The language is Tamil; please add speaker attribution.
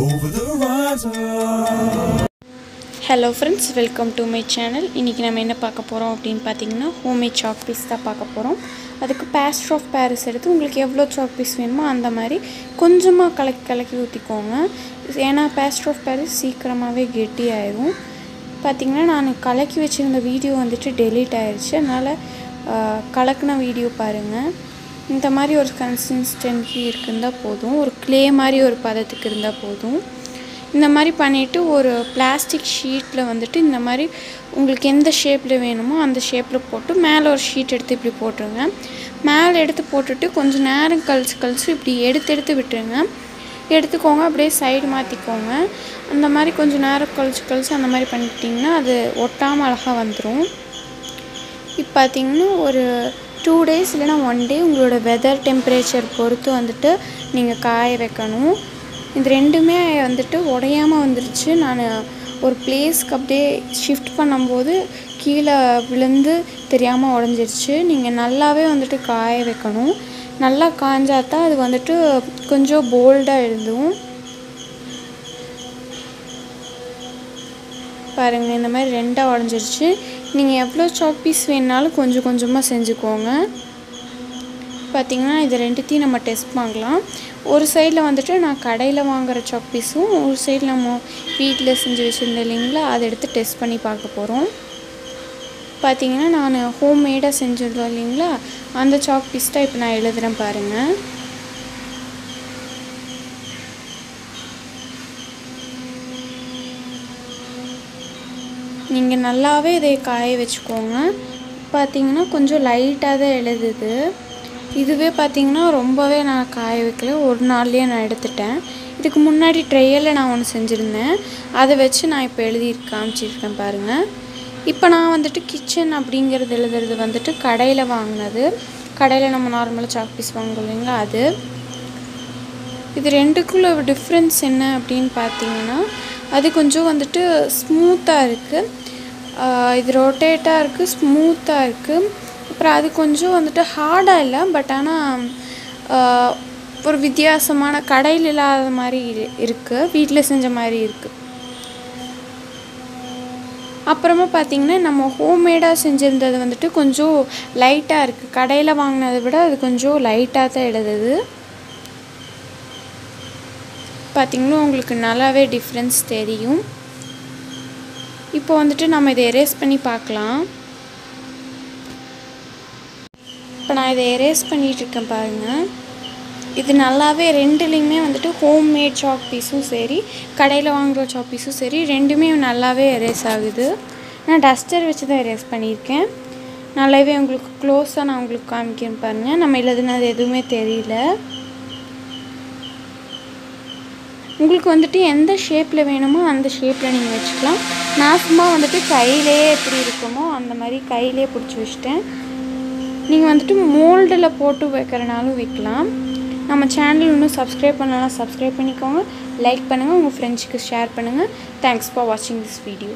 Speaker 1: over the horizon.
Speaker 2: Hello friends welcome to my channel இன்றைக்கி நம்ம என்ன பார்க்க போகிறோம் அப்படின்னு பார்த்தீங்கன்னா ஹோம்மேட் சாக் பீஸ் தான் பார்க்க போகிறோம் அதுக்கு பேஸ்ட் ஆஃப் பேரிஸ் எடுத்து உங்களுக்கு எவ்வளோ சாக் பீஸ் வேணுமோ அந்த மாதிரி கொஞ்சமாக கலக்கி கலக்கி ஊற்றிக்கோங்க ஏன்னா பேஸ்ட் ஆஃப் பேரிஸ் சீக்கிரமாகவே கெட்டி ஆயிடும் பார்த்திங்கன்னா நான் கலக்கி வச்சுருந்த வீடியோ வந்துட்டு டெலீட் ஆயிடுச்சு அதனால் கலக்கின வீடியோ பாருங்கள் இந்த மாதிரி ஒரு கன்சிஸ்டன்சி இருக்குந்தால் போதும். ஒரு க்ளே மாதிரி ஒரு பதத்துக்கு இருந்தால் போதும். இந்த மாதிரி பண்ணிவிட்டு ஒரு பிளாஸ்டிக் ஷீட்டில் வந்துட்டு இந்த மாதிரி உங்களுக்கு எந்த ஷேப்பில் வேணுமோ அந்த ஷேப்பில் போட்டு மேலே ஒரு ஷீட் எடுத்து இப்படி போட்டுருங்க. மேலே எடுத்து போட்டுட்டு கொஞ்சம் நேரம் கழிச்சு கழிச்சு இப்படி எடுத்து எடுத்து விட்டுருங்க. எடுத்துக்கோங்க அப்படியே சைடு மாற்றிக்கோங்க அந்த மாதிரி கொஞ்சம் நேரம் கழிச்சு கழிச்சு அந்த மாதிரி பண்ணிட்டிங்கன்னா அது ஒட்டாமல் அழகாக வந்துடும் இப்போ பார்த்திங்கன்னா ஒரு டூ டேஸ் இல்லைனா ஒன் டே உங்களோட வெதர் டெம்பரேச்சர் பொறுத்து வந்துட்டு நீங்கள் காய வைக்கணும். இது ரெண்டுமே வந்துட்டு உடையாமல் வந்துருச்சு. நான் ஒரு பிளேஸ்க்கு அப்படியே ஷிஃப்ட் பண்ணும்போது கீழே விழுந்து தெரியாமல் உடஞ்சிருச்சு. நீங்கள் நல்லாவே வந்துட்டு காய வைக்கணும். நல்லா காய்ஞ்சாதான் அது வந்துட்டு கொஞ்சம் போல்டாக எழுதும். பாருங்கள் இந்த மாதிரி ரெண்டாக உடஞ்சிருச்சு. நீங்கள் எவ்வளோ சாக் பீஸ் வேணுனாலும் கொஞ்சம் கொஞ்சமாக செஞ்சுக்கோங்க. பார்த்திங்கன்னா இது ரெண்டுத்தையும் நம்ம டெஸ்ட் பண்ணலாம் ஒரு சைடில் வந்துட்டு நான் கடையில் வாங்குகிற சாக் பீஸும் ஒரு சைடில் நம்ம வீட்டில் செஞ்சு வச்சுருந்தேன் இல்லைங்களா அதை எடுத்து டெஸ்ட் பண்ணி பார்க்க போகிறோம் பார்த்திங்கன்னா நான் ஹோம்மேடாக செஞ்சுருந்தோம் இல்லைங்களா அந்த சாக் பீஸ் தான் இப்போ நான் எழுதுகிறேன் பாருங்கள் நீங்கள் நல்லாவே இதை காய வச்சுக்கோங்க. பார்த்தீங்கன்னா கொஞ்சம் லைட்டாக தான் எழுதுது. இதுவே பார்த்திங்கன்னா ரொம்பவே நான் காய வைக்கல. ஒரு நாள்லேயே நான் எடுத்துட்டேன். இதுக்கு முன்னாடி ட்ரையலில் நான் ஒன்று செஞ்சுருந்தேன். அதை வச்சு நான் இப்போ எழுதி காமிச்சிருக்கேன் பாருங்கள் இப்போ நான் வந்துட்டு கிச்சன் அப்படிங்கிறது எழுதுறது வந்துட்டு கடையில் வாங்கினது. கடையில் நம்ம நார்மலாக சாக் பீஸ் வாங்குவோம் இல்லைங்களா அது. இது ரெண்டுக்குள்ள டிஃப்ரென்ஸ் என்ன அப்படின்னு பார்த்தீங்கன்னா அது கொஞ்சம் வந்துட்டு ஸ்மூத்தாக இருக்குது இது ரொட்டேட்டாக இருக்குது ஸ்மூத்தாக இருக்குது அப்புறம் அது கொஞ்சம் வந்துட்டு ஹார்டாக இல்லை பட் ஆனால் ஒரு வித்தியாசமான கடையில் இல்லாத மாதிரி இருக்குது வீட்டில் செஞ்ச மாதிரி இருக்குது அப்புறமா பார்த்திங்கன்னா நம்ம ஹோம்மேடாக செஞ்சுருந்தது வந்துட்டு கொஞ்சம் லைட்டாக இருக்குது கடையில் வாங்கினதை விட அது கொஞ்சம் லைட்டாக தான் எழுதுது. பார்த்திங்கன்னா உங்களுக்கு நல்லாவே டிஃப்ரென்ஸ் தெரியும். இப்போ வந்துட்டு நம்ம இதை எரேஸ் பண்ணி பார்க்கலாம். இப்போ நான் இதை எரேஸ் பண்ணிகிட்ருக்கேன் பாருங்கள் இது நல்லாவே ரெண்டுலேயுமே வந்துட்டு ஹோம்மேட் சாக் பீஸும் சரி கடையில் வாங்குகிற சாக் பீஸும் சரி ரெண்டுமே நல்லாவே எரேஸ் ஆகுது. நான் டஸ்டர் வச்சு தான் எரேஸ் பண்ணியிருக்கேன். நல்லாவே உங்களுக்கு க்ளோஸாக நான் உங்களுக்கு காமிக்கிறேன் பாருங்கள் நம்ம எழுதுனது எதுவுமே தெரியல. உங்களுக்கு வந்துட்டு எந்த ஷேப்பில் வேணுமோ அந்த ஷேப்பில் நீங்கள் வச்சுக்கலாம். நான் சும்மா வந்துட்டு கையிலே எப்படி இருக்குமோ அந்த மாதிரி கையிலே பிடிச்சி வச்சிட்டேன். நீங்கள் வந்துட்டு மோல்டில் போட்டு வைக்கிறனாலும் வைக்கலாம். நம்ம சேனல் இன்னும் சப்ஸ்கிரைப் பண்ணலாம் சப்ஸ்கிரைப் பண்ணிக்கோங்க. லைக் பண்ணுங்கள் உங்கள் ஃப்ரெண்ட்ஸுக்கு ஷேர் பண்ணுங்கள் தேங்க்ஸ் ஃபார் வாட்சிங் திஸ் வீடியோ